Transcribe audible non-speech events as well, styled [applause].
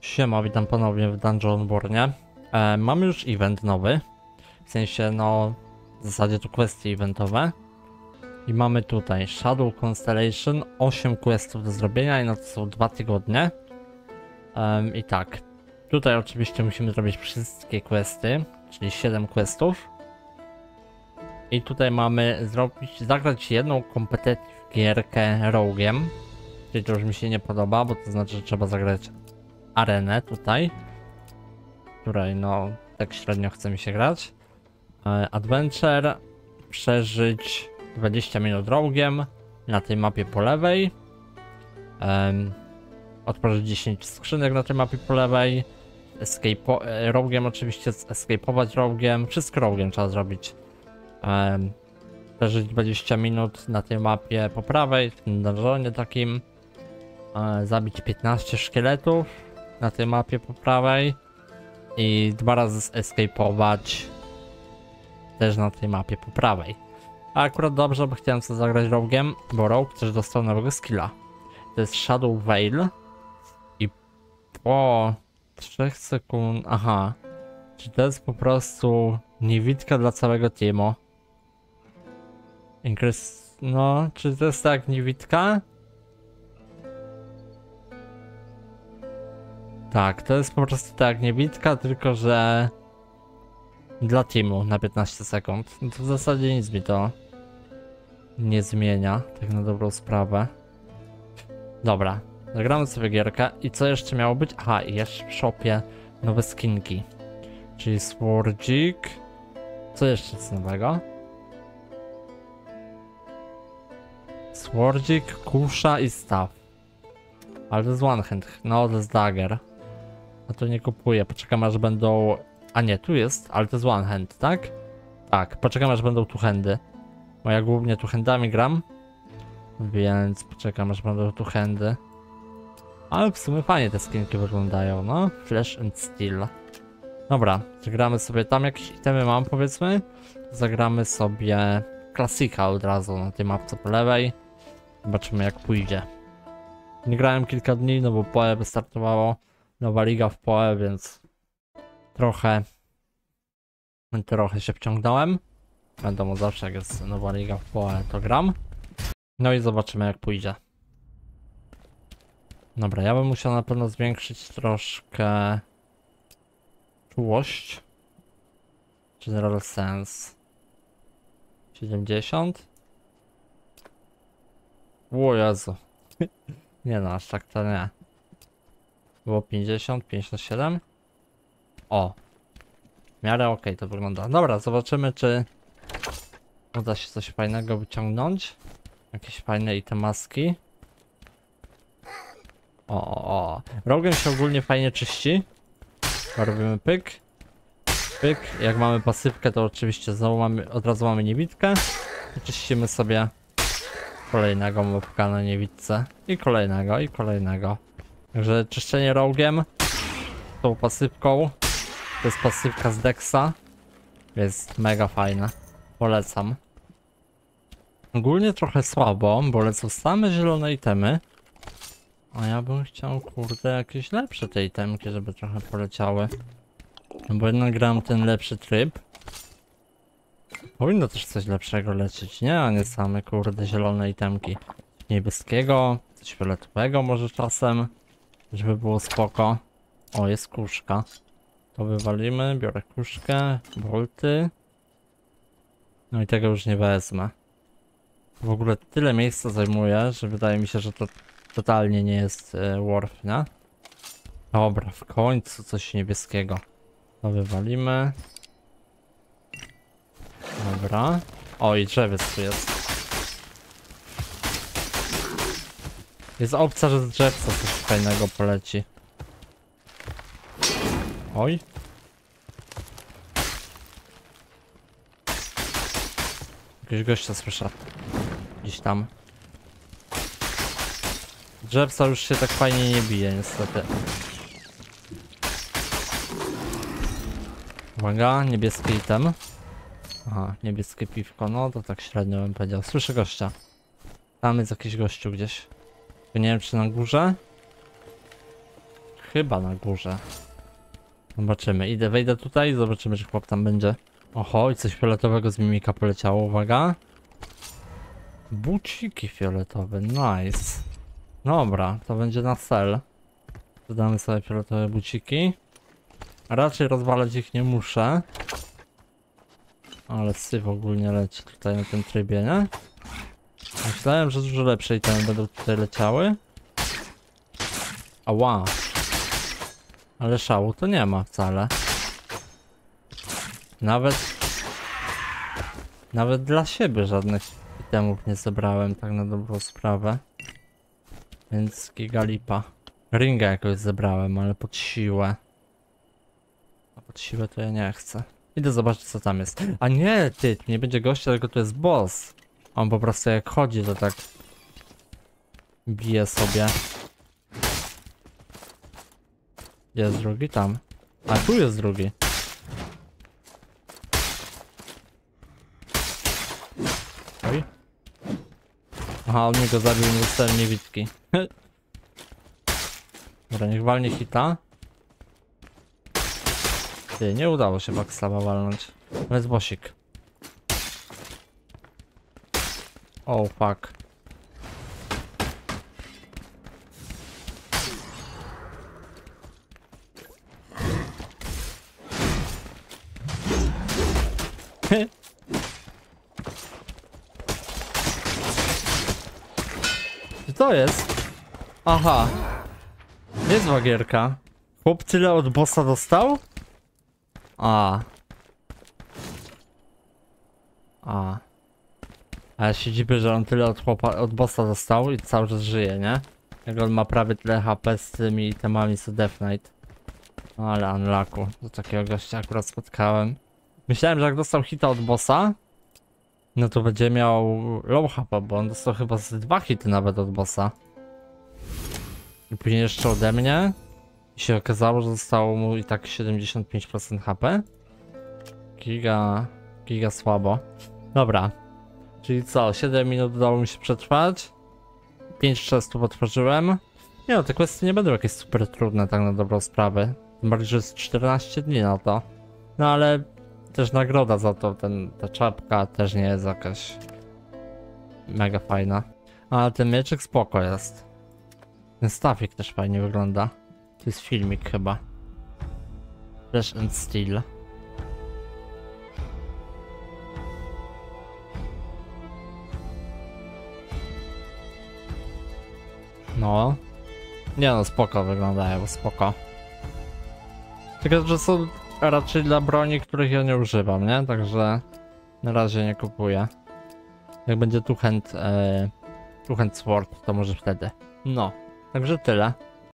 Siema, witam ponownie w Dungeonbornie. E, mamy już event nowy. W sensie, no, w zasadzie to kwestie eventowe. I mamy tutaj Shadow Constellation, 8 questów do zrobienia i na to są 2 tygodnie. Em, I tak, tutaj oczywiście musimy zrobić wszystkie questy, czyli 7 questów. I tutaj mamy zrobić, zagrać jedną competitive gierkę Rogue'em. Czyli to już mi się nie podoba, bo to znaczy, że trzeba zagrać arenę tutaj, której no tak średnio chce mi się grać. E, Adventure, przeżyć 20 minut rogiem na tej mapie po lewej. Em, otworzyć 10 skrzynek na tej mapie po lewej. E, rogiem oczywiście, escape'ować rogiem, wszystko rogiem trzeba zrobić. Em, przeżyć 20 minut na tej mapie po prawej, w tym takim. E, zabić 15 szkieletów na tej mapie po prawej i dwa razy escape'ować też na tej mapie po prawej. A akurat dobrze, bo chciałem sobie zagrać Rogue'em, bo Rogue też dostał nowego skilla. To jest Shadow Veil i po 3 sekund... aha. Czy to jest po prostu niewidka dla całego teamu? Increase... no, czy to jest tak niewidka? Tak, to jest po prostu tak niewidka, tylko że dla teamu na 15 sekund. No to w zasadzie nic mi to nie zmienia, tak na dobrą sprawę. Dobra, zagramy sobie gierkę i co jeszcze miało być? Aha, jeszcze w shopie nowe skinki. Czyli Swordzik. Co jeszcze jest nowego? Swordzik, kusza i staw. Ale to jest one hand. No, to jest dagger. A to nie kupuję. Poczekam aż będą. A nie, tu jest, ale to jest one hand, tak? Tak, poczekam aż będą tu handy. Bo ja głównie tu handami gram. Więc poczekam aż będą tu handy. Ale w sumie fajnie te skinki wyglądają, no. Flash and Steel. Dobra, zagramy sobie tam jakieś itemy mam powiedzmy. Zagramy sobie klasika od razu na tej mapce po lewej. Zobaczymy jak pójdzie. Nie grałem kilka dni, no bo PoE wystartowało nowa liga w PoE, więc trochę trochę się wciągnąłem. Wiadomo, zawsze jak jest nowa liga w PoE, to gram. No i zobaczymy jak pójdzie. Dobra, ja bym musiał na pewno zwiększyć troszkę czułość. General Sense 70 O Jezu [laughs] Nie no, aż tak to nie było 50, 57. O. W miarę ok to wygląda. Dobra, zobaczymy czy uda się coś fajnego wyciągnąć. Jakieś fajne itemaski. O, o, o. Rogiem się ogólnie fajnie czyści. Robimy pyk. Pyk. Jak mamy pasywkę, to oczywiście znowu mamy, od razu mamy niewidkę. I czyścimy sobie kolejnego mopka na niewidce. I kolejnego, i kolejnego. Także czyszczenie rogiem tą pasywką. To jest pasywka z Dexa. Jest mega fajne. Polecam. Ogólnie trochę słabo, bo lecą same zielone itemy. A ja bym chciał, kurde, jakieś lepsze te itemki, żeby trochę poleciały. No bo jednak gram ten lepszy tryb. Powinno też coś lepszego lecieć, nie? A nie same, kurde, zielone itemki. Niebieskiego, coś fioletowego może czasem. Żeby było spoko. O, jest kuszka. To wywalimy, biorę kuszkę, bolty. No i tego już nie wezmę. W ogóle tyle miejsca zajmuje, że wydaje mi się, że to totalnie nie jest e, worth, nie? Dobra, w końcu coś niebieskiego. To wywalimy. Dobra. O, i drzewiec tu jest. Jest opcja, że z drzewca coś fajnego poleci. Oj. Jakiegoś gościa słyszę. Gdzieś tam. Drzewca już się tak fajnie nie bije, niestety. Uwaga, niebieski item. Aha, niebieskie piwko, no to tak średnio bym powiedział. Słyszę gościa. Tam jest jakiś gościu gdzieś. Nie wiem czy na górze. chyba na górze. Zobaczymy. Idę, wejdę tutaj i zobaczymy, czy chłop tam będzie. Oho, i coś fioletowego z mimika poleciało, uwaga. Buciki fioletowe, nice. Dobra, to będzie na cel. Dodamy sobie fioletowe buciki. Raczej rozwalać ich nie muszę. Ale syf ogólnie leci tutaj na tym trybie, nie? Myślałem, że dużo lepsze itemy będą tutaj leciały. Ała. Ale szału to nie ma wcale. Nawet... Nawet dla siebie żadnych itemów nie zebrałem, tak na dobrą sprawę. Więc gigalipa. Ringa jakoś zebrałem, ale pod siłę. A pod siłę to ja nie chcę. Idę zobaczyć co tam jest. A nie, ty, nie będzie gościa, tylko to jest boss. On po prostu jak chodzi, to tak bije sobie. Jest drugi tam. A tu jest drugi. Oj. Aha, on mnie go zabił, nie dostałem niewidki. [laughs] Dobra, niech walnie hita. Ty, nie udało się backstaba walnąć. Jest bosik. Oh fuck. [laughs] Co to jest? Aha. Niezła gierka. Chłop tyle od bossa dostał? A. A. A ja się dziwię, że on tyle od chłopa, od bossa dostał i cały czas żyje, nie? Jak on ma prawie tyle HP z tymi itemami co Death Knight. No ale unlocku. Do takiego gościa akurat spotkałem. Myślałem, że jak dostał hita od bossa, no to będzie miał low HP, bo on dostał chyba z dwa hity nawet od bossa. I później jeszcze ode mnie. I się okazało, że zostało mu i tak 75% HP. Giga, giga słabo. Dobra. Czyli co, 7 minut udało mi się przetrwać. 5 chestów otworzyłem. Nie no, te kwestie nie będą jakieś super trudne tak na dobrą sprawę. Tym bardziej, że jest 14 dni na to. No ale też nagroda za to, ten, ta czapka też nie jest jakaś mega fajna. Ale ten mieczek spoko jest. Ten stawik też fajnie wygląda. To jest filmik chyba. Flash and Steel. No. Nie no, spoko wyglądają, spoko. Tylko, że są raczej dla broni, których ja nie używam, nie? Także na razie nie kupuję. Jak będzie tu hand, e, tu hand sword, to może wtedy. No, także tyle.